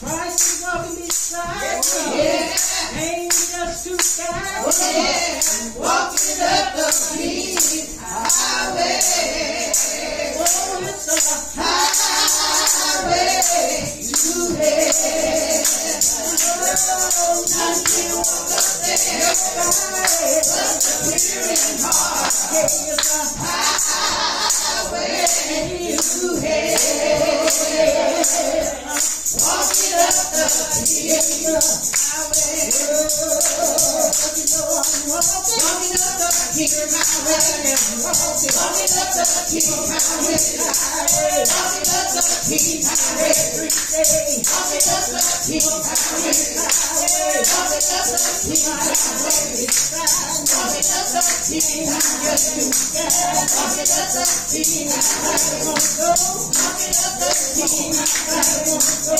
Christ is walking beside me. Angels to guide me. Walking up the King's highway. Oh, it's a highway to heaven. Oh, nothing up there. But the pure in heart. It's a highway to heaven. Walking up the. You I'm walking. Up the highway. Walking, up the King's highway. Walking up the highway. Walking up the highway. Walking up the highway. Walking up the highway. Walking up the highway. Walking up the highway.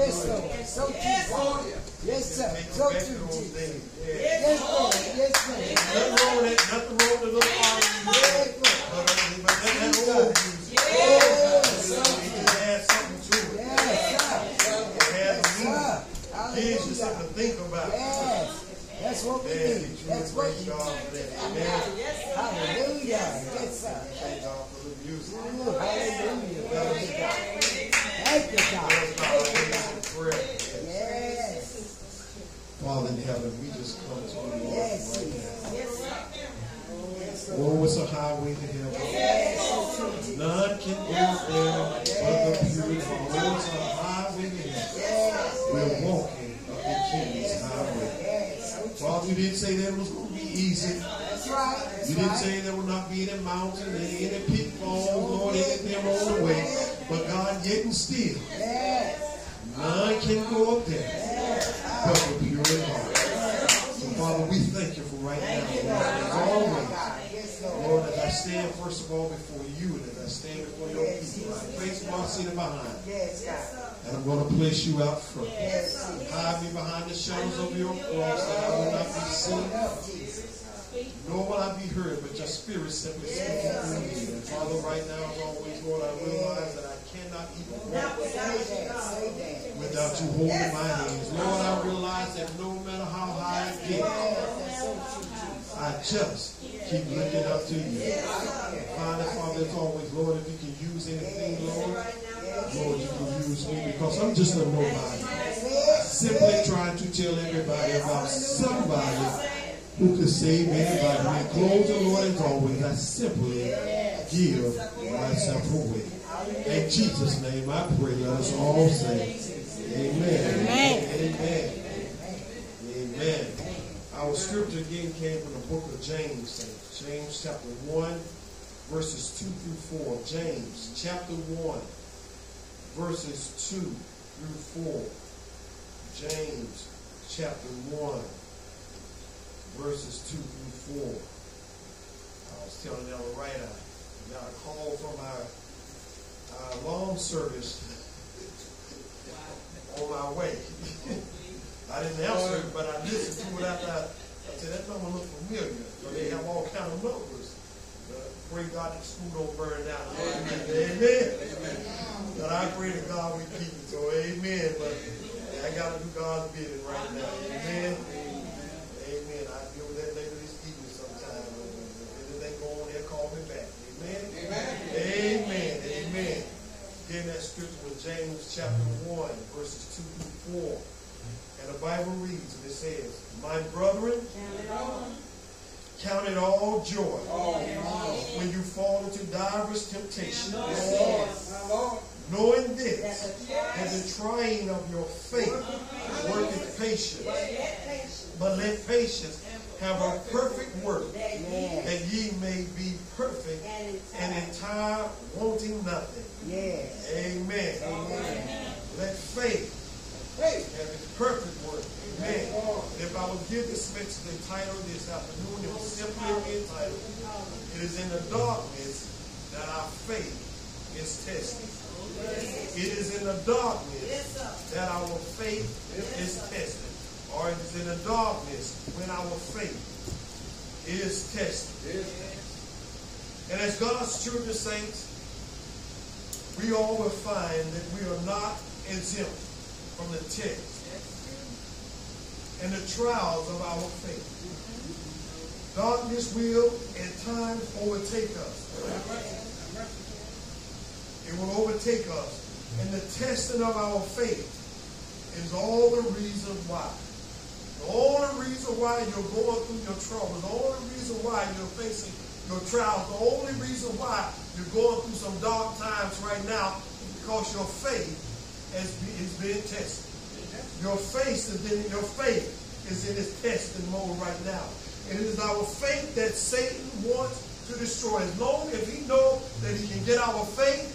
Yes, sir. So too. Yes, sir. So too. Yes, sir. Yes, sir. Nothing wrong with Nothing wrong with the little arms. But Yes, sir. Gives you something to think. Yes. Yes, sir. Hallelujah. Thank you, God. In heaven, we just come to you, Lord, Yes, right now. Oh, it's a highway to heaven. None can go there but the pure heart. Oh, it's a highway to heaven. We're walking up the King's highway. Yes. Father, you didn't say that it was going to be easy. Right. You didn't say there would not be any mountain, any, any pitfalls, Lord, anything on the way. But God, yet and still, Yes. none can go up there but the pure in heart. So, Father, we thank you for right now, Lord. As always, Yes, Lord. Lord, as I stand first of all before you and as I stand before your people, I place my seat behind. Yes, God. And I'm going to place you out front. Yes, Jesus. Hide me behind the shadows of your cross that I will not be seen, Enough, nor will I be heard, but your spirit simply speaking through me. And Father, right now, as always, Lord, I realize that I cannot even walk Say that. Say that. without you holding my hands. Lord, I realize that no matter how high I get, Yes, that's so true, I just keep looking up to you. Father, Father, it's always, Lord, if you can use anything, Lord, Lord, you can use me because I'm just a nobody. Simply trying to tell everybody about somebody who could save anybody. And in closing, Lord, as always, I simply give myself away. In Jesus' name, I pray. Let us all say, Amen. Amen. Amen. Our scripture again came from the book of James. James chapter 1, verses 2 through 4. James chapter 1, verses 2 through 4. James chapter 1, verses 2 through 4. I was telling y'all right, I got a call from our, uh, our lawn service on my way. I didn't answer it, but I listened to it after I, I said, that number looks familiar. So they have all kind of numbers. Uh, pray God that school don't burn down. Amen. But I pray to God we keep it. So amen. But I got to do God's bidding right now. Amen. Amen. I deal with that later this evening sometime. If anything go on there, call me back. Amen. Amen. Amen. Amen. Again, that scripture was James chapter 1, verses 2 through 4. And the Bible reads, and it says, My brethren, count it all joy when you fall into diverse temptations, knowing this, that the trying of your faith worketh patience. But let patience have a perfect work, that ye may be perfect and entire, wanting nothing. Yes. Amen. Let faith have its perfect work. Amen. If I would give this message the title this afternoon, it was simply be entitled, It is in the darkness that our faith is tested. It is in the darkness that our faith is tested. Or it is in the darkness when our faith is tested. And as God's children saints, we all will find that we are not exempt from the test and the trials of our faith. Darkness will at times overtake us. It will overtake us. And the testing of our faith is all the reason why. The only reason why you're going through your troubles, the only reason why you're facing your trials, the only reason why you're going through some dark times right now is because your faith has is being tested. Your faith is in your faith is in its testing mode right now. And it is our faith that Satan wants to destroy. As long as he knows that he can get our faith,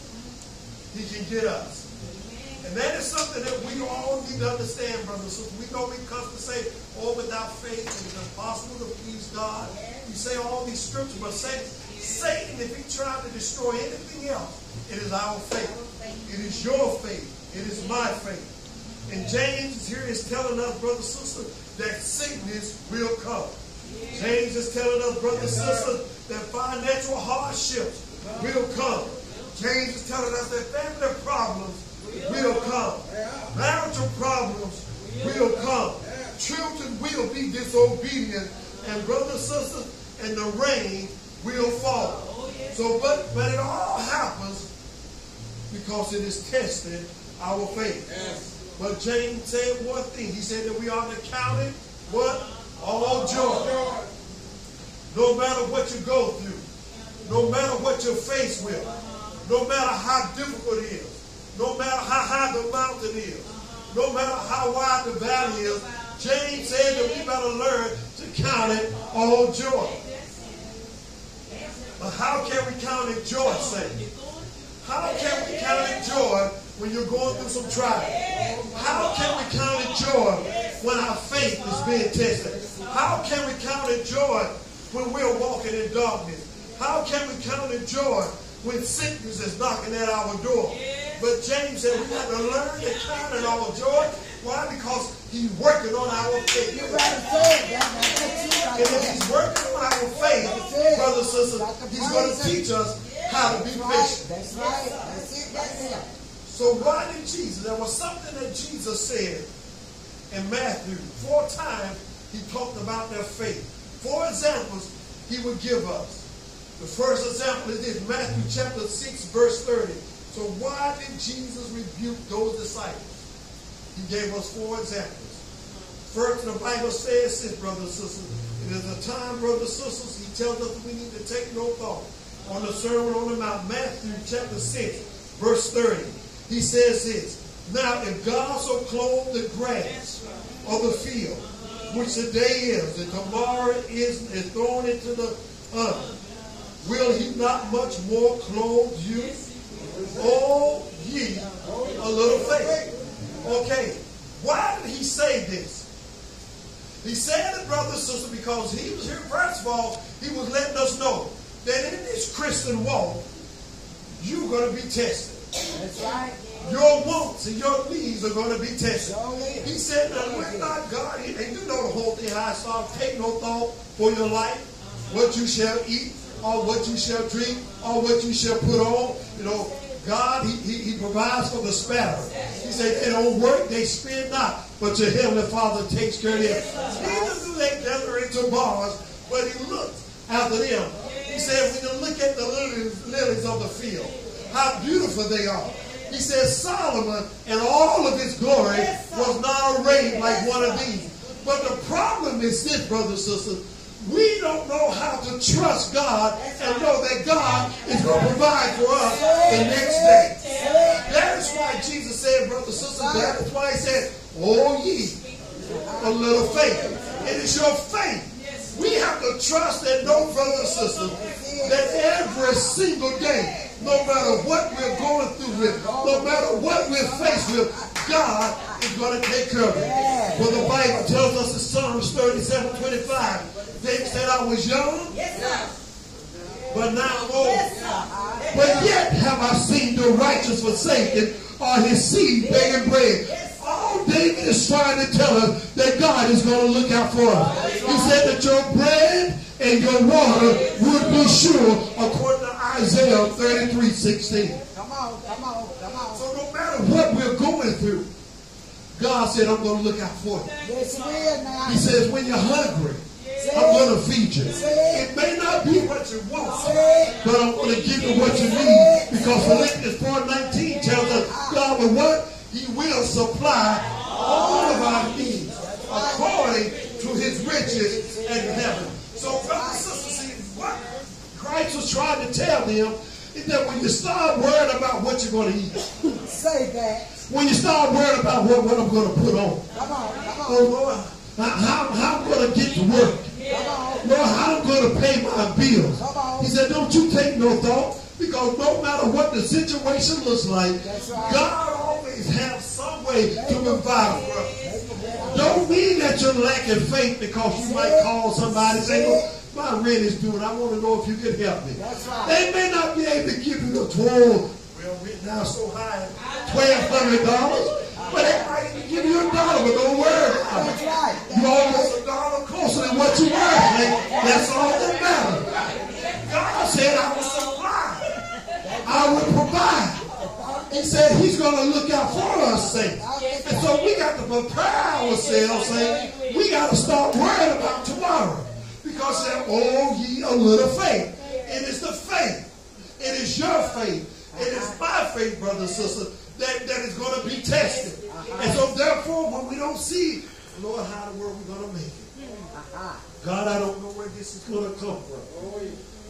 he can get us. And that is something that we all need to understand, brothers. So we know we come to say, oh, without faith it is impossible to please God. You say all these scriptures, but Satan, Satan, if he tried to destroy anything else, it is our faith. It is your faith. It is my faith. And James here is telling us, brothers and sisters, that sickness will come. James is telling us, brothers and sisters, that financial hardships will come. James is telling us that family problems will come. Marital problems will come. Children will be disobedient. And brothers and sisters, and the rain will fall. So, but, but it all happens because it is tested our faith. But James said one thing. He said that we ought to count it what? All joy. No matter what you go through, no matter what you're faced with, no matter how difficult it is, no matter how high the mountain is, no matter how wide the valley is, James said that we better learn to count it all joy. But how can we count it joy, Saint? How can we count it joy when you're going through some trial? How can we count it joy when our faith is being tested? How can we count it joy when we're walking in darkness? How can we count it joy when sickness is knocking at our door? But James said we have to learn to count it all joy. Why? Because he's working on our faith. You better say it. That's that's it right And if he's working on our faith, brothers and sisters, he's going to teach us how to be patient. That's right. That's it right there. So why did Jesus? There was something that Jesus said in Matthew. Four times he talked about their faith. Four examples he would give us. The first example is this, Matthew mm-hmm. chapter 6, verse 30. So why did Jesus rebuke those disciples? He gave us four examples. First, the Bible says this, brothers and sisters. It is a time, brothers and sisters, he tells us we need to take no thought on the Sermon on the Mount, Matthew chapter 6, verse 30. He says this, Now if God so clothe the grass of the field, which today is, and tomorrow is, is thrown into the oven, will he not much more clothe you? Oh, ye a little faith. Okay, why did he say this? He said it, brother and sister, because he was here, first of all, he was letting us know that in this Christian walk, you're going to be tested. That's right. Your wants and your needs are going to be tested. He said that we're not God. And you know the whole thing I saw, take no thought for your life, what you shall eat, or what you shall drink, or what you shall put on. You know, God, he, he, he provides for the sparrow. He said they don't work, they spend not, but your heavenly Father takes care of them. Neither do they gather into bars, but he looked after them. He said, when you look at the lilies, lilies of the field, how beautiful they are. He says Solomon and all of his glory was not arrayed like one of these. But the problem is this, brothers and sisters. We don't know how to trust God and know that God is going to provide for us the next day. That is why Jesus said, brothers and sisters, that is why he said, Oh ye, a little faith. It is your faith. We have to trust and know, brothers and sisters, that every single day, no matter what we're going through with, no matter what we're faced with, God is going to take care of it. For the Bible tells us in Psalms 37, 25, David said, I was young, but now I'm old. But yet have I seen the righteous forsaken, or his seed begging bread. All David is trying to tell us that God is going to look out for us. He said that your bread and your water would be sure, according to Isaiah 33, 16. Come on, come on, come on. So no matter what we're going through, God said, I'm going to look out for you. Yes, it is. He says, when you're hungry, I'm going to feed you. It may not be what you want, but I'm going to give you what you need. Because Philippians 4.19 tells us, God will what? He will supply all of our needs according to his riches in heaven. So, brothers and sisters, see, what Christ was trying to tell them is that when you start worrying about what you're going to eat, Say that. when you start worrying about what, what I'm going to put on, Come on, come on, oh Lord, how, how I'm going to get to work, on. Lord, how I'm going to pay my bills. He said, don't you take no thought, because no matter what the situation looks like, right. God always has some way to provide for us. Don't mean that you're lacking faith because you might call somebody and say, well, my rent is due and I want to know if you can help me. Right. They may not be able to give you the 12, well, rent now so high, $1,200, but they might even give you a dollar, but don't worry about it. right. You almost a dollar closer than what you were. man. That's all that matters. God said, I will supply. I will provide. He said he's going to look out for us, saints. And so we got to prepare ourselves, saints. We got to start worrying about tomorrow. Because said, oh, ye a little faith. And It is the faith. It is your faith. It is my faith, brother and sister, that, that is going to be tested. And so therefore, when we don't see Lord, how the world we gonna make it? Uh-huh. God, I don't know where this is gonna come from.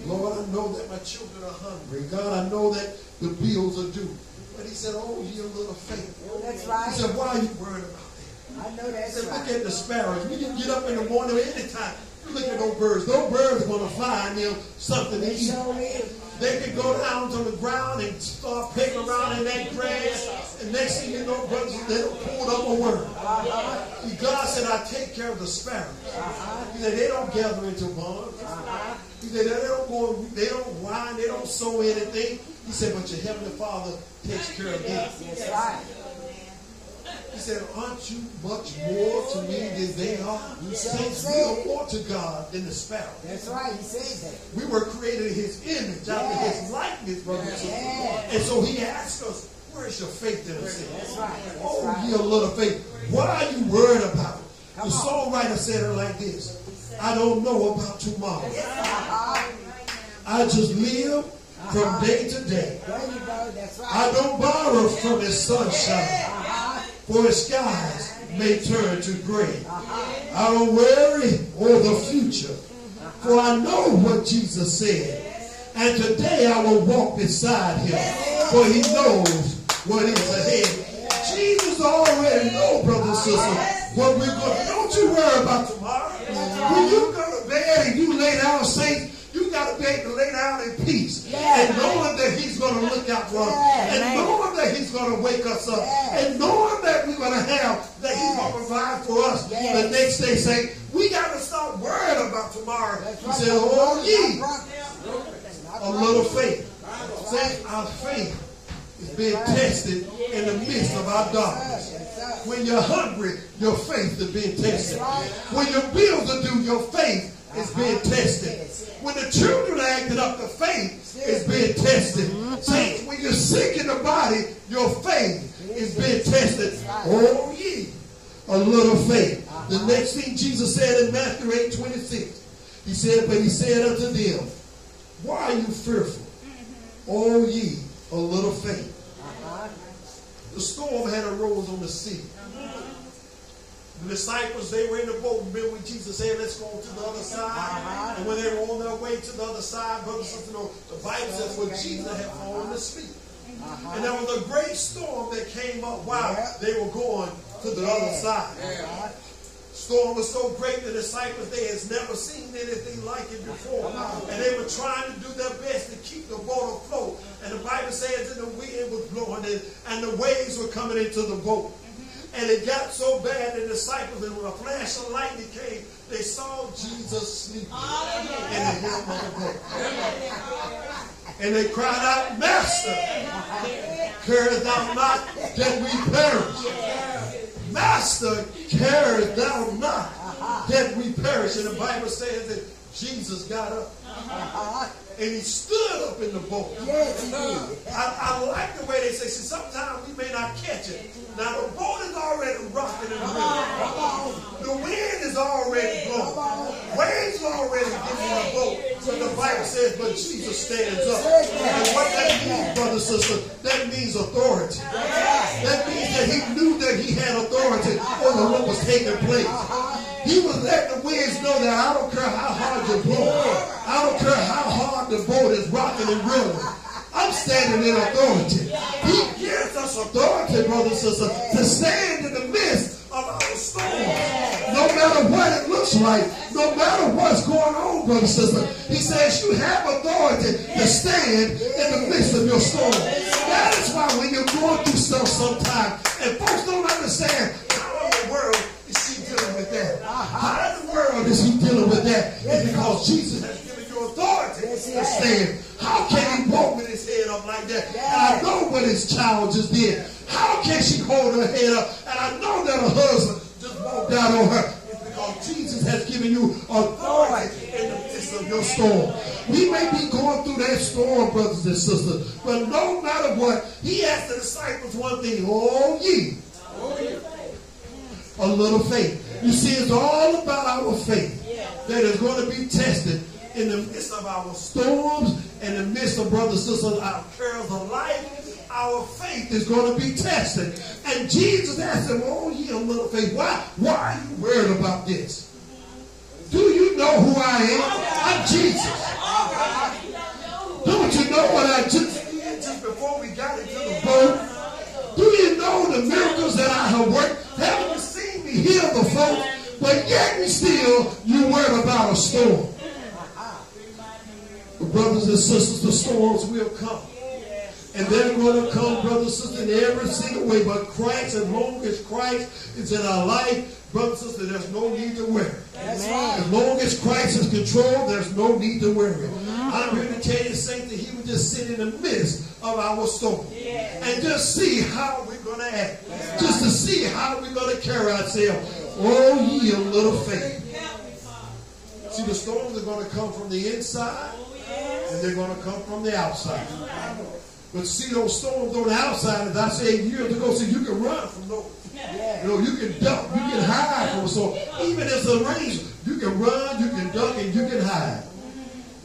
Lord, I know that my children are hungry. God, I know that the bills are due. But he said, Oh, you a little faith. That's right. He said, Why are you worried about that? I know He that's said, Look right. at the sparrows. We can get up in the morning anytime. Look at those birds. Those birds are gonna find them something to They eat. They can go down to the ground and start picking around in that grass. And next thing you know, brothers, they don't pull up a worm. Uh-huh. God said, I take care of the sparrows. Uh-huh. He said, they don't gather into barns. Uh-huh. He said, they don't go, they don't whine, they don't sow anything. He said, but your heavenly Father takes care of them. That's right. He said, aren't you much more to me than they are? You so Saints, we are more to God than the sparrow. That's right. He said that. We were created in his image, after Yes. his likeness, brother. and. Yes. And so he asked us, where's your faith in us? That's right. That's Oh, right. ye a little faith. What are you worried about? Come the on. songwriter said it like this. I don't know about tomorrow. Uh-huh. I just live from day to day. I don't borrow from his sunshine, for his skies may turn to gray. I don't worry over the future, for I know what Jesus said. And today I will walk beside him, for he knows what is ahead. Jesus already knows, brother and sisters, what we're going to. Don't you worry about tomorrow. When you go to bed and you lay down, saints, got to be able to lay down in peace. And knowing that he's going to look out for us. And knowing that he's going to wake us up. And knowing that we're going to have, that he's going to provide for us. The next day, say, we got to stop worrying about tomorrow. That's He right. said, oh, ye, a little faith. Say, our faith is being tested in the midst of our darkness. When you're hungry, your faith is being tested. When your bills are due, your faith is being tested. When the children are acting up, the faith is being tested. Saints, when you're sick in the body, your faith is being tested. Oh, ye, a little faith. The next thing Jesus said in Matthew 8 26, he said, But he said unto them, Why are you fearful? O ye, a little faith. The storm had arose on the sea. The disciples, they were in the boat. Remember when Jesus said, let's go to the other side? Uh-huh. And when they were on their way to the other side, brothers and sisters, the Bible says when Jesus had fallen asleep. And there was a great storm that came up while they were going to the other side. Uh-huh. Storm was so great, the disciples, they had never seen anything like it before. And they were trying to do their best to keep the boat afloat. And the Bible says that the wind was blowing and, and the waves were coming into the boat. And it got so bad, the disciples, and when a flash of lightning came, they saw Jesus sleeping in the helm of the boat. And they cried out, Master, carest thou not that we perish? Master, carest thou not that we perish? And the Bible says that Jesus got up Uh-huh. and he stood up in the boat. Yes, he did. I, I like the way they say, see, sometimes we may not catch it. Now, the boat is already rocking in the river. The wind is already blowing. Waves are already getting in the boat. So the Bible says, but Jesus stands up. And what that means, brother, sister, that means authority. That means that he knew that he had authority over what was taking place. He was letting the winds know that I don't care how hard you blow. I don't care how hard the boat is rocking and rolling. I'm standing in authority. He gives us authority, brothers and sisters, to stand in the midst of our storm. No matter what it looks like, no matter what's going on, brothers and sisters, he says you have authority to stand in the midst of your storm. That is why when you're going through stuff sometimes, and folks don't understand how in the world is she dealing with that? How in the world is he dealing with that? It's because Jesus authority Yes, to stand. How can he walk with his head up like that? And I know what his child just did. How can she hold her head up? And I know that her husband just walked out on her. It's because Jesus has given you authority in the midst of your storm. We may be going through that storm, brothers and sisters, but no matter what, he asked the disciples one thing, oh ye, a little faith. You see, it's all about our faith that is going to be tested in the midst of our storms, in the midst of brothers and sisters, our cares of life, our faith is going to be tested. And Jesus asked them, Oh, ye of little faith, why, why are you worried about this? Do you know who I am? I'm Jesus. Don't you know what I just did just before we got into the boat? Do you know the miracles that I have worked? Haven't you seen me heal the folks? But yet and still, you worry about a storm. But brothers and sisters, the storms will come. And they're going to come, brothers and sisters, in every single way. But Christ, as long as Christ is in our life, brothers and sisters, there's no need to worry. Right. As long as Christ is controlled, there's no need to worry. I'm here to tell you, Saints, that He would just sit in the midst of our storm and just see how we're going to act, just to see how we're going to carry ourselves. Oh, ye of little faith. See, the storms are going to come from the inside and they're going to come from the outside. But see, those storms on the outside, as I said years ago, see, you can run from those. You know, you can duck, you can hide from a storm. Even as it rains, you can run, you can duck, and you can hide.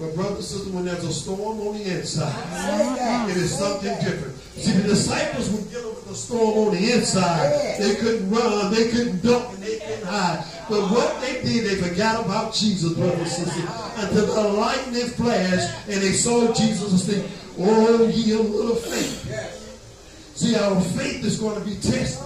But brother and sister, when there's a storm on the inside, it is something different. See, the disciples were dealing with the storm on the inside. They couldn't run, they couldn't duck, and they couldn't hide. But what they did, they forgot about Jesus, brother and sister, until the lightning flashed and they saw Jesus and said, Oh, ye of little faith. See, our faith is going to be tested.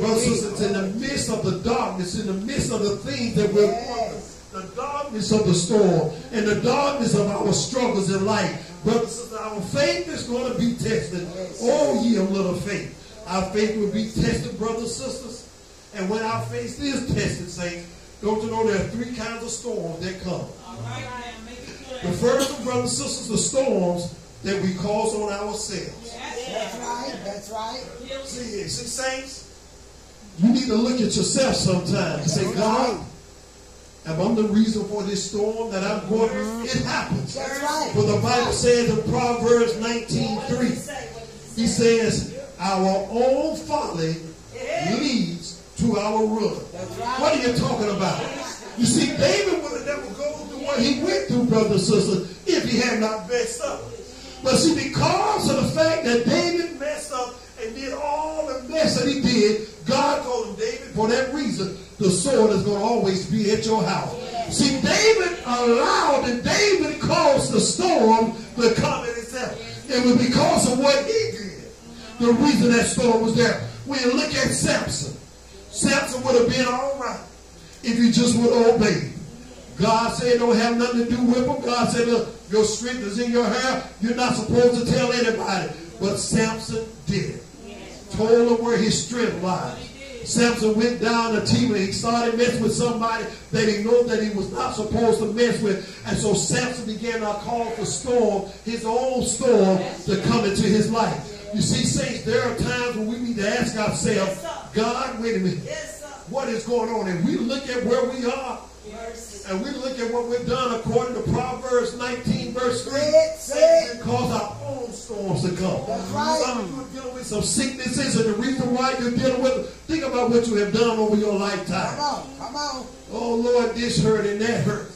Brothers and sisters, in the midst of the darkness, in the midst of the things that we're going through, the darkness of the storm, and the darkness of our struggles in life, brothers our faith is going to be tested. Oh, ye of little faith. Our faith will be tested, brothers and sisters. And when our faith is tested, saints, don't you know there are three kinds of storms that come? The first one, brothers and sisters, the storms that we cause on ourselves. That's right. That's right. See, see, saints, you need to look at yourself sometimes and say, God, am I the reason for this storm that I'm going through? It happens. That's right. But the Bible says in Proverbs 19.3, he says, our own folly leads to our ruin. Right. What are you talking about? You see, David would have never go through what he went through, brothers and sisters, if he had not messed up. But see, because of the fact that David messed up and did all the mess that he did, God told him, David, for that reason, the sword is going to always be at your house. See, David allowed and David caused the storm to come in itself. It was because of what he did. The reason that storm was there. When you look at Samson, Samson would have been all right if he just would obey. God said don't have nothing to do with him. God said, look, your strength is in your hair. You're not supposed to tell anybody. But Samson did. Told him where his strength lies. Samson went down to Timnah. He started messing with somebody that he knew that he was not supposed to mess with. And so Samson began to call for storm, his own storm, to come into his life. You see, saints, there are times when we need to ask ourselves, God, wait a minute, what is going on? And we look at where we are, and we look at what we've done according to Proverbs 19, verse 3. It, it. It cause our own storms to come. That's right. Some of you are dealing with some sicknesses, and the reason why you're dealing with it, think about what you have done over your lifetime. Come on. Come on. Oh Lord, this hurt and that hurt.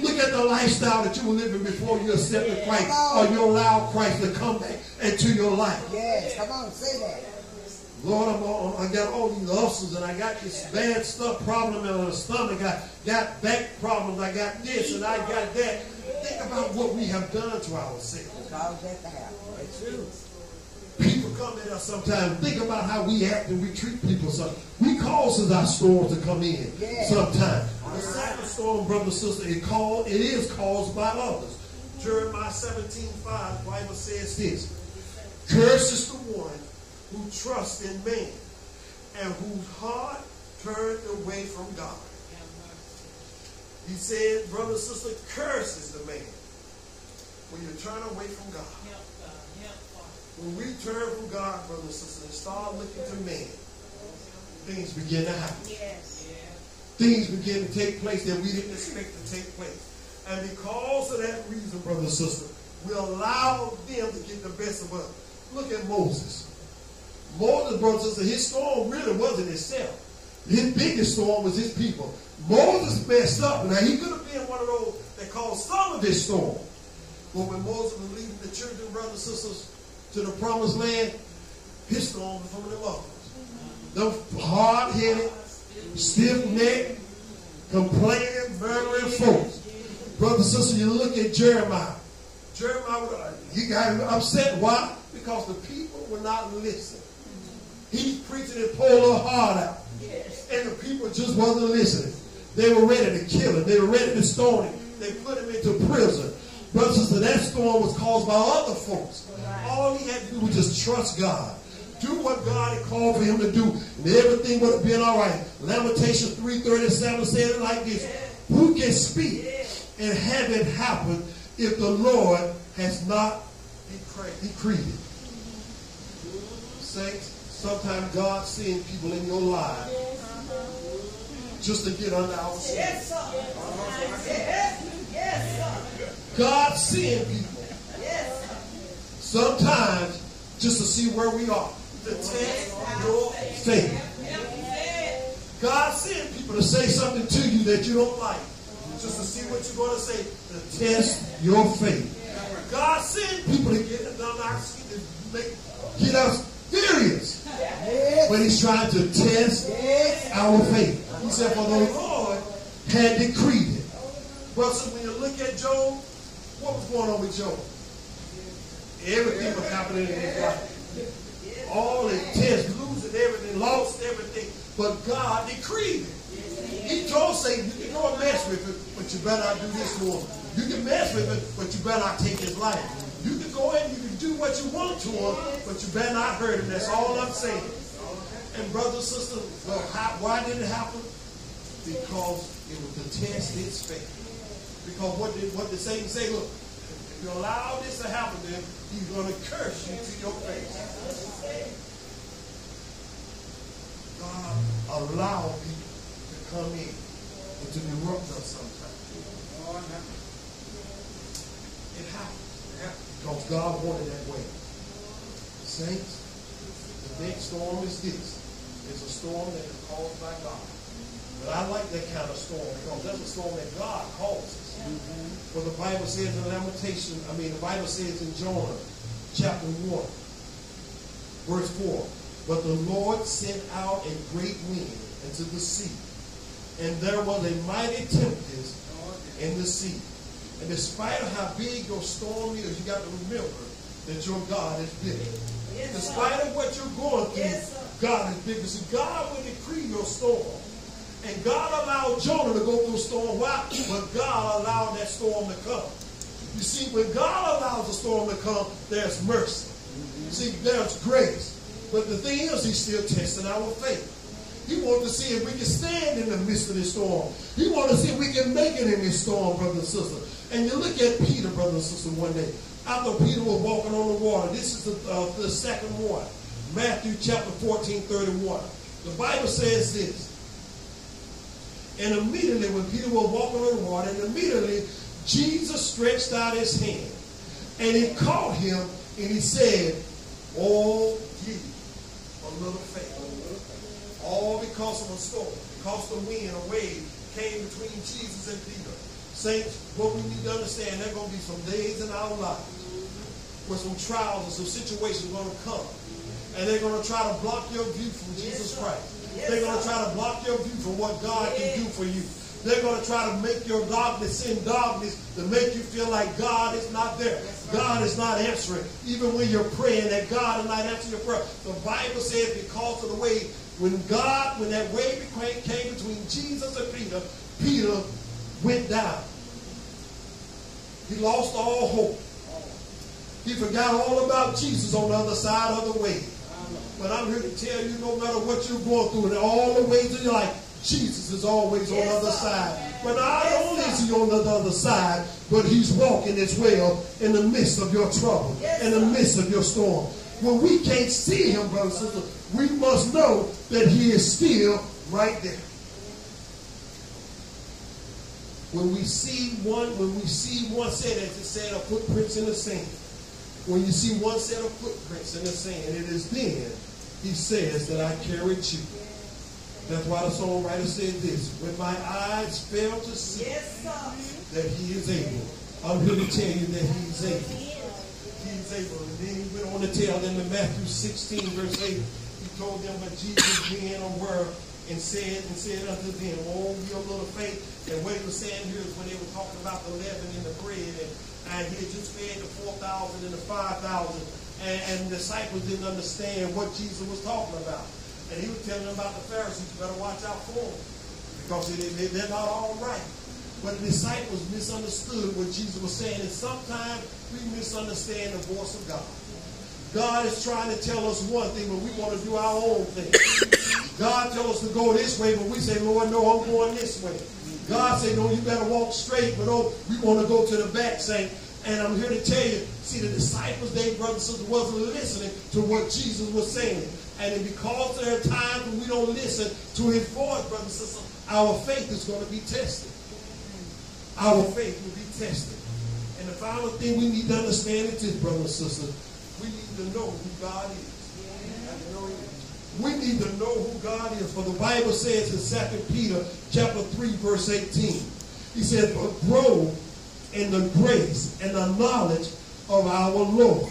Look at the lifestyle that you were living before you accepted Christ, or you allow Christ to come back into your life. Yes. Come on. Say that. Lord, I'm all, I got all these ulcers and I got this bad stuff problem in my stomach. I got back problems. I got this and I got that. Think about what we have done to ourselves. Cause that to happen. It's true. People come at us sometimes. Think about how we act and we treat people. So we causes our storms to come in Yeah. sometimes. The second storm, brother, sister, it called. It is caused by others. Jeremiah 17, 5, the Bible says this. Cursed is the one who trust in man and whose heart turned away from God. He said, brother, sister, curse is the man when you turn away from God. When we turn from God, brother sister, and start looking to man, things begin to happen. Things begin to take place that we didn't expect to take place. And because of that reason, brother sister, we allow them to get the best of us. Look at Moses. Moses, brother and sister, his storm really wasn't himself. His biggest storm was his people. Moses messed up. Now, he could have been one of those that caused some of this storm. But when Moses was leading the children, brothers and sisters, to the promised land, his storm was from them others. Them hard-headed, stiff-necked, complaining, murmuring folks. Brother, sister, you look at Jeremiah. Jeremiah, he got upset. Why? Because the people were not listening. He's preaching and pulled her heart out. And the people just wasn't listening. They were ready to kill him. They were ready to stone him. They put him into prison. Brothers and sisters, that storm was caused by other folks. All he had to do was just trust God. Do what God had called for him to do, and everything would have been all right. Lamentations 3.37 said it like this. Who can speak and have it happen if the Lord has not decreed it? Saints, sometimes God sends people in your life just to get under our skin. Yes, sir. Yes, sir. God sends people. Yes, sir. Sometimes just to see where we are. To test your faith. God sends people to say something to you that you don't like. Just to see what you're going to say. To test your faith. God sends people to get under our skin to make, get us furious. But he's trying to test our faith. He said, for the Lord had decreed it. Brother, when you look at Job, what was going on with Job? Everything was happening in his life. All his tests, losing everything, lost everything. But God decreed it. He told Satan, you can go and mess with it, but you better not do this to him. You can mess with it, but you better not take his life. You can go in, you can do what you want to him, but you better not hurt him. That's all I'm saying. And brothers, sisters, well, how, why did it happen? Because it was to test his faith. Because what did what did Satan say? Look, if you allow this to happen, then he's going to curse you to your face. God allow people to come in and to interrupt us sometimes. It happens. Because God wanted that way. Saints, the next storm is this. It's a storm that is caused by God. But I like that kind of storm because that's a storm that God causes. Mm-hmm. But the Bible says in Lamentation, I mean, the Bible says in John chapter 1, verse 4, But the Lord sent out a great wind into the sea, and there was a mighty tempest in the sea. And despite of how big your storm is, you got to remember that your God is big. Yes, despite of what you're going through, yes, God is bigger. See, God will decree your storm. And God allowed Jonah to go through a storm. Why? But God allowed that storm to come. You see, when God allows a storm to come, there's mercy. See, there's grace. But the thing is, he's still testing our faith. He wants to see if we can stand in the midst of this storm. He wants to see if we can make it in this storm, brother and sister. And you look at Peter, brother and sister, one day. After Peter was walking on the water, this is the, uh, the second one. Matthew chapter 14, 31. The Bible says this. And immediately when Peter was walking on the water, and immediately Jesus stretched out his hand. And he caught him and he said, Oh, ye a little faith. All because of a storm, because the wind, a wave came between Jesus and Peter. Saints, what we need to understand, there are going to be some days in our lives where some trials and some situations are going to come and they're going to try to block your view from Jesus Christ. They're going to try to block your view from what God can do for you. They're going to try to make your darkness in darkness to make you feel like God is not there. God is not answering. Even when you're praying that God is not answering your prayer. The Bible says because of the way when God, when that wave came between Jesus and Peter, Peter went down. He lost all hope. He forgot all about Jesus on the other side of the way. But I'm here to tell you, no matter what you're going through, in all the ways of your life, Jesus is always on the other side. But not only is he on the other side, but he's walking as well in the midst of your trouble, in the midst of your storm. When we can't see him, brothers and sisters, we must know that he is still right there. When we see one, when we see one set, as it said, of footprints in the sand. When you see one set of footprints in the sand, it is then he says that I carried you. That's why the songwriter said this. When my eyes fail to see yes, that he is able. I'm here to tell you that he's able. He's able. And then he went on to tell them in Matthew 16, verse 8, he told them, but Jesus being aware and said and said unto them, Oh, your little faith. And what he was saying here is when they were talking about the leaven and the bread, and, and he had just fed the 4,000 and the 5,000, and, and the disciples didn't understand what Jesus was talking about. And he was telling them about the Pharisees, you better watch out for them, because they, they, they're not all right. But the disciples misunderstood what Jesus was saying, and sometimes we misunderstand the voice of God. God is trying to tell us one thing, but we want to do our own thing. God tells us to go this way, but we say, Lord, no, I'm going this way. God said, no, you better walk straight, but oh, we want to go to the back, saint. And I'm here to tell you, see, the disciples, they, brothers and sisters, wasn't listening to what Jesus was saying. And because there are times when we don't listen to his voice, brothers and sisters, our faith is going to be tested. Our faith will be tested. And the final thing we need to understand is this, brothers and sisters, we need to know who God is. We need to know who God is. For the Bible says in 2 Peter chapter 3, verse 18, he said, but grow in the grace and the knowledge of our Lord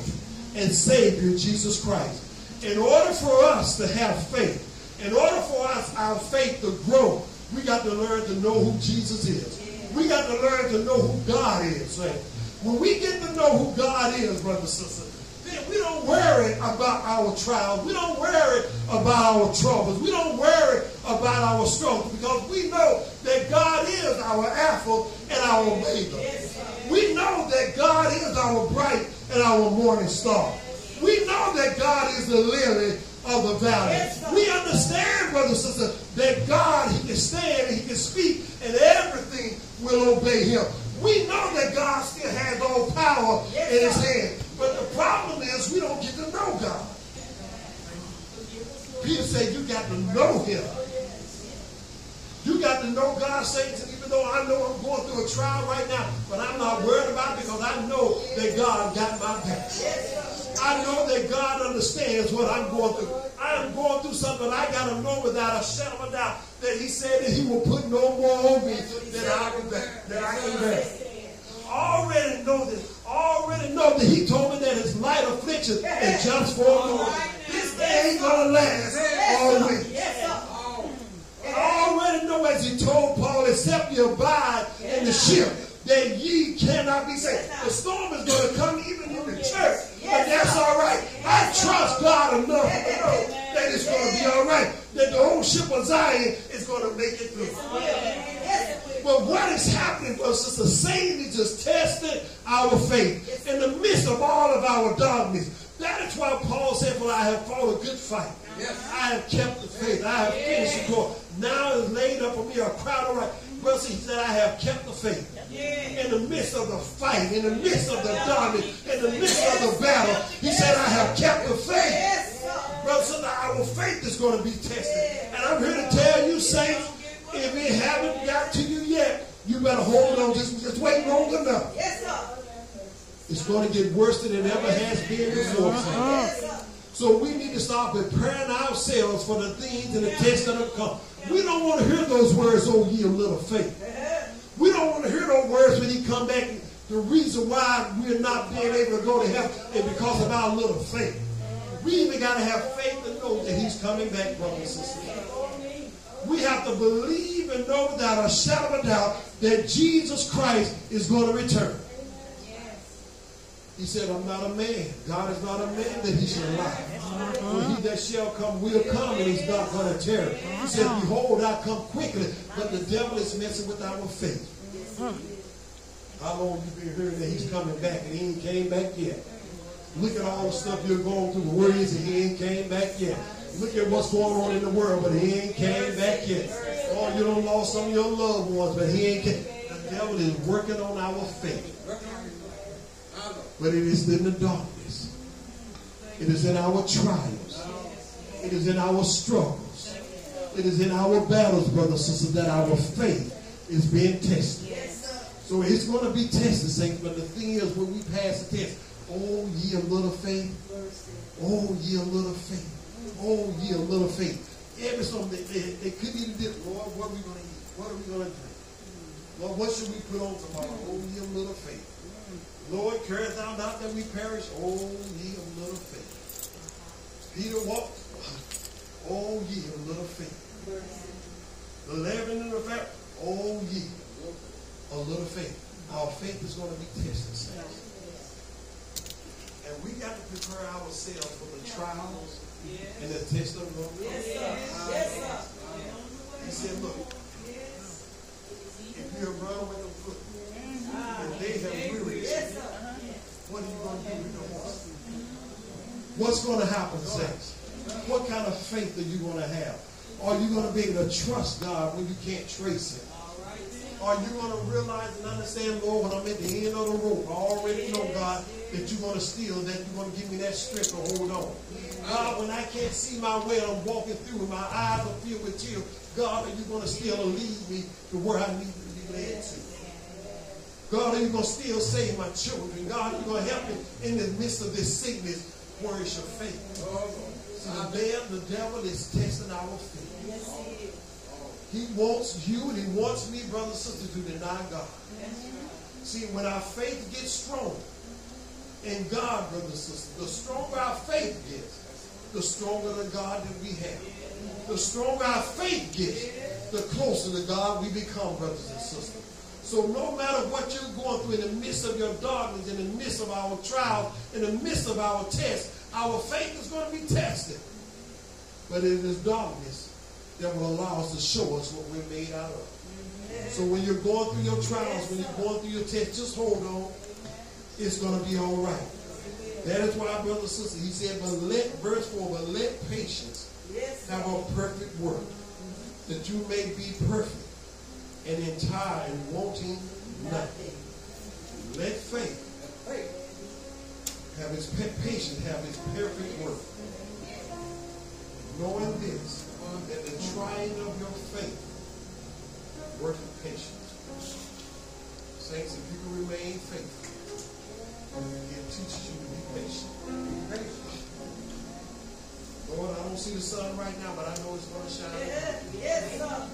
and Savior Jesus Christ. In order for us to have faith, in order for us our faith to grow, we got to learn to know who Jesus is. We got to learn to know who God is. When we get to know who God is, brothers and sisters, we don't worry about our trials. We don't worry about our troubles. We don't worry about our struggles because we know that God is our Alpha and our Omega. We know that God is our bright and our morning star. We know that God is the lily of the valley. We understand, brothers and sisters, that God, He can stand and He can speak and everything will obey Him. We know that God still has all power in His hand. But the problem is we don't get to know God. Peter said you got to know Him. You got to know God, saints, and even though I know I'm going through a trial right now, but I'm not worried about it because I know that God got my back. I know that God understands what I'm going through. I am going through something I got to know without a shadow of a doubt that He said that He will put no more on me than I can bear. That I can bear. Already know this. Already know that He told me that His light affliction is just for a moment. This day ain't gonna last always. I already know as He told Paul, except you abide in the ship, that ye cannot be saved. The storm is going to come even in the church, but that's all right. I trust God enough to know that it's going to be all right. That the whole ship of Zion is going to make it through. But what is happening, and sisters? Satan is just testing our faith in the midst of all of our darkness. That is why Paul said, For I have fought a good fight. I have kept the faith. I have finished the course. Now is laid up for me a crown of right. Brothers, he said, I have kept the faith. In the midst of the fight, in the midst of the darkness, in the midst of the battle, he said, I have kept the faith. Brothers, our faith is going to be tested. And I'm here to tell you, saints, if it haven't got to you yet, you better hold on. Just, just wait long enough. Yes, sir. It's going to get worse than it ever has been before. saints. So we need to start preparing ourselves for the things and the tests that have come. We don't want to hear those words, oh, ye of little faith. We don't want to hear those words when he come back. The reason why we're not being able to go to heaven is because of our little faith. We even got to have faith to know that he's coming back, brothers and sisters. We have to believe and know without a shadow of a doubt that Jesus Christ is going to return. He said, I'm not a man. God is not a man that he should lie. For he that shall come will come, and he's not going to tarry. He said, Behold, I come quickly, but the devil is messing with our faith. How long you been hearing that he's coming back and he ain't came back yet? Look at all the stuff you're going through. Where is he? He ain't came back yet. Look at what's going on in the world, but he ain't came back yet. Oh, you don't lost some of your loved ones, but he ain't came. The devil is working on our faith. But it is in the darkness. It is in our trials. It is in our struggles. It is in our battles, brothers and sisters, that our faith is being tested. So it's going to be tested, saints. But the thing is, when we pass the test, oh, ye of little faith. Oh, ye of little faith. Oh, ye of little faith. Every song they, they, they couldn't even do, Lord, what are we going to eat? What are we going to drink? Lord, what should we put on tomorrow? Oh, ye of little faith. Lord, carest thou not that we perish? Oh, ye of little faith. Peter walked. Oh, ye of little faith. The leaven and the fat. Oh, ye of little faith. Our faith is going to be tested. And we got to prepare ourselves for the trials and the test of the Lord. Will be. Yes, sir. He said, look, if you have run with them foot, and they have wearied you, what are you going to do with your horse? What's going to happen, saints? What kind of faith are you going to have? Are you going to be able to trust God when you can't trace Him? Are you going to realize and understand, Lord, when I'm at the end of the rope, I already know, God, that you're going to steal, that you're going to give me that strength to hold on. God, when I can't see my way and I'm walking through and my eyes are filled with tears, God, are you going to still lead me to where I need to be led to? God, are you going to still save my children? God, are you going to help me in the midst of this sickness? Where is your faith? Oh, see, the, devil, the devil is testing our faith. He wants you and he wants me, brothers and sisters, to deny God. See, when our faith gets strong in God, brothers and sisters, the stronger our faith gets, the stronger the God that we have. The stronger our faith gets, the closer to God we become, brothers and sisters. So no matter what you're going through in the midst of your darkness, in the midst of our trials, in the midst of our tests, our faith is going to be tested. But it is darkness that will allow us to show us what we're made out of. So when you're going through your trials, when you're going through your tests, just hold on. It's going to be all right. That is why, brother and sister, he said, but let, verse 4, but let patience have a perfect work, that you may be perfect and entire and wanting nothing. Let faith have its patience, have its perfect work. Knowing this, that the trying of your faith worketh patience. Saints, if you can remain faithful, it teaches you to be patient. Be patient. Lord, I don't see the sun right now, but I know it's going to shine. Yes, sir.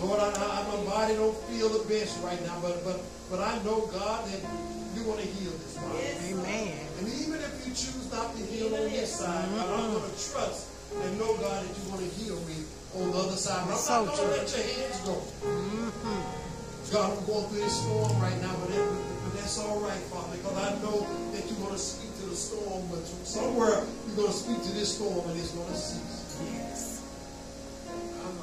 Lord, I, I, my body don't feel the best right now, but but but I know God that you want to heal this body. Amen. And even if you choose not to heal on this side, God, I'm going to trust and know, God, that you're going to heal me on the other side. But I'm So not going to let your hands go. God, I'm going through this storm right now, but, that, but that's all right, Father, because I know that you're going to speak to the storm, but somewhere you're going to speak to this storm and it's going to cease. Yes.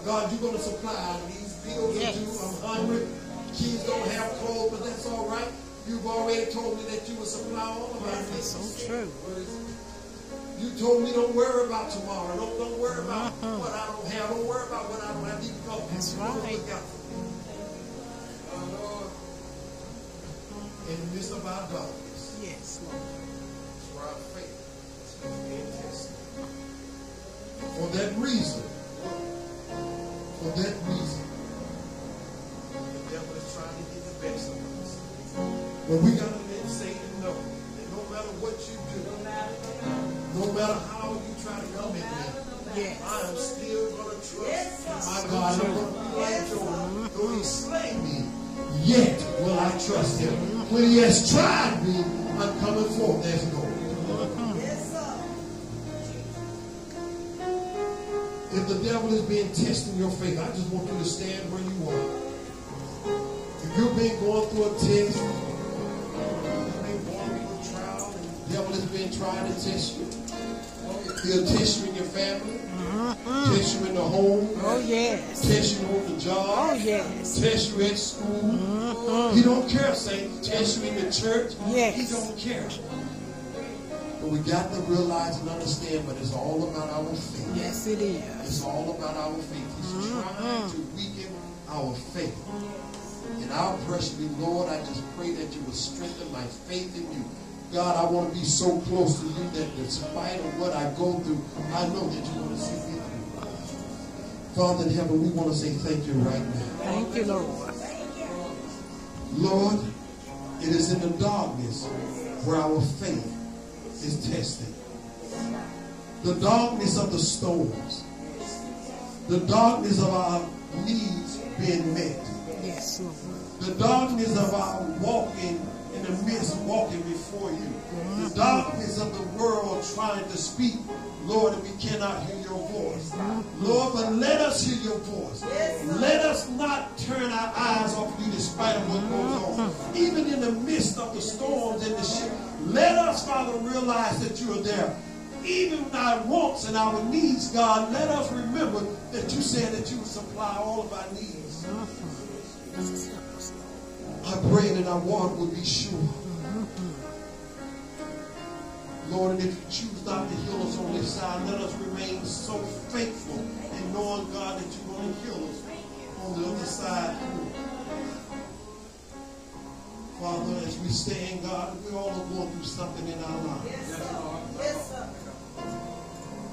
God, you're going to supply these bills um, Yes. due. I'm hungry. Kids don't have clothes, but that's all right. You've already told me that you will supply all of our needs. so true. You told me don't worry about tomorrow. Don't don't worry about Uh-huh. what I don't have. Don't worry about what I don't have. Because That's you're gonna right. look out for me. Uh, Lord, in the midst of our darkness, Yes, Lord. where our faith is being tested. For that reason, for that reason, the devil is trying to get the best of us. But we gotta let Satan know that no matter what you do, no matter how you try to come at me, Yes. I am still gonna trust my God. I'm gonna be like Job. Though he slay me, yet will I trust him. When he has tried me, I'm coming forth as gold. Yes. If the devil is being tested in your faith, I just want you to stand where you are. If you've been going through a test, you've been going through a trial, and the devil has been trying to test you. He'll test you in your family, mm-hmm. test you in the home, Oh, yes. test you on the job. Oh, yes. test you at school. Mm-hmm. He don't care, saints. Test you in the church. Yes. He don't care. But we got to realize and understand, but it's all about our faith. Yes, it is. It's all about our faith. He's mm-hmm. trying to weaken our faith. And our prayer should be, Lord, I just pray that you will strengthen my faith in you. God, I want to be so close to you that in spite of what I go through, I know that you're going to see me through. Father in heaven, we want to say thank you right now. Thank you, Lord. Lord, it is in the darkness where our faith is tested. The darkness of the storms. The darkness of our needs being met. Yes, Lord. The darkness of our walking in the midst, walking before you. The darkness of the world trying to speak, Lord, and we cannot hear your voice. Lord, but let us hear your voice. Let us not turn our eyes off of you despite of what goes on. Even in the midst of the storms and the ship, let us, Father, realize that you are there. Even our wants and our needs, God, let us remember that you said that you would supply all of our needs. That our want will be sure. Lord, and if you choose not to heal us on this side, let us remain so faithful in knowing, God, that you're going to heal us on the other side. Father, as we stand, God, we all are going through something in our lives. Yes, sir.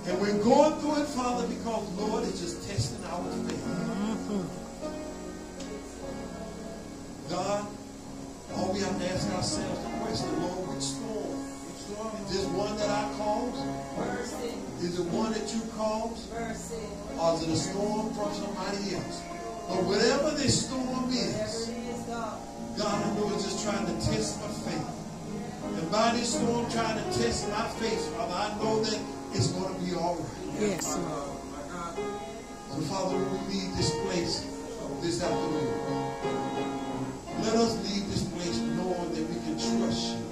And we're going through it, Father, because, Lord, it's just testing our faith. Mm-hmm. God, all we have to ask ourselves the question, Lord, which storm? Is this one that I caused? Mercy. Is it one that you caused? Mercy. Or is it a storm from somebody else? But whatever this storm Whatever is, it is, God. God, I know it's just trying to test my faith. And by this storm trying to test my faith, Father, I know that it's going to be all right. Yes, Lord. So, Father, when we leave this place this afternoon, let us leave this knowing that we can trust you,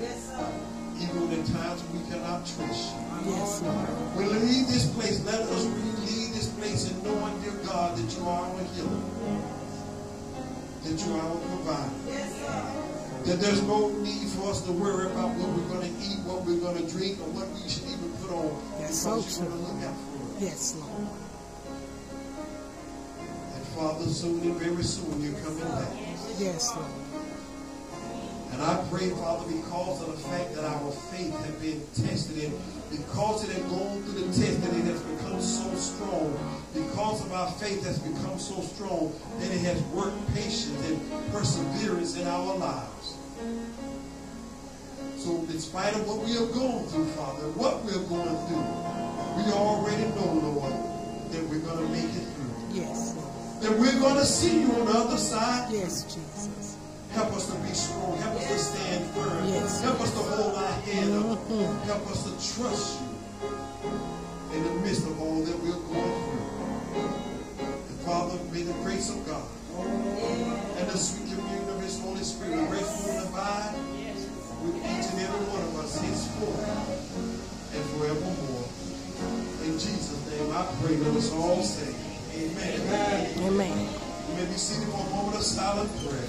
Yes, sir. Uh, even in times we cannot trust you. Yes, Lord. When uh, we leave this place, let us leave this place and knowing, dear God, that you are our healer, that you are our provider, Yes, sir. that there's no need for us to worry about what we're going to eat, what we're going to drink, or what we should even put on, That's because so you're going to look out for us. Yes, Lord. And Father, soon and very soon you're coming back. Yes, Lord. And I pray, Father, because of the fact that our faith has been tested and because it has gone through the test and it has become so strong, because of our faith has become so strong, that it has worked patience and perseverance in our lives. So in spite of what we have gone through, Father, what we're going through, we already know, Lord, that we're going to make it through. Yes. That we're going to see you on the other side. Yes, Jesus. Help us to be strong. Help us to stand firm. Yes. Help us to hold our head up. Mhm. Help us to trust you in the midst of all that we're going through. And Father, may the grace of God and the sweet communion of His Holy Spirit rest and abide with each and every one of us henceforth and forevermore. In Jesus' name I pray. Let us all say, Amen. Amen. You may be seated for a moment of silent prayer.